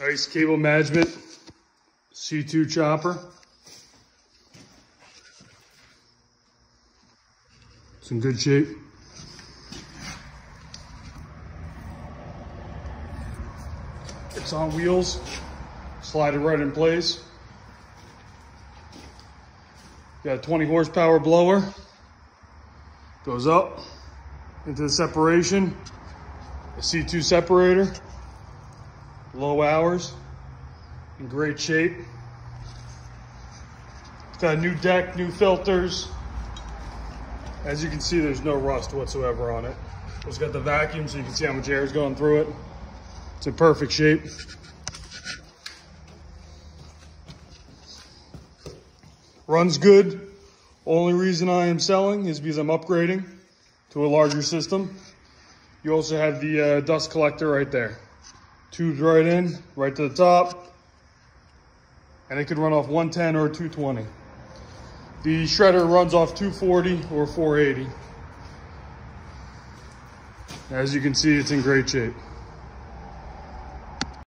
Nice cable management C2 chopper. It's in good shape. It's on wheels, slide it right in place. Got a 20 horsepower blower. Goes up into the separation. A C2 separator. Low hours. In great shape. Got a new deck, new filters. As you can see, there's no rust whatsoever on it. It's got the vacuum so you can see how much air is going through it. It's in perfect shape. Runs good. Only reason I am selling is because I'm upgrading to a larger system. You also have the uh, dust collector right there. Tubes right in, right to the top. And it could run off 110 or 220. The shredder runs off 240 or 480. As you can see, it's in great shape.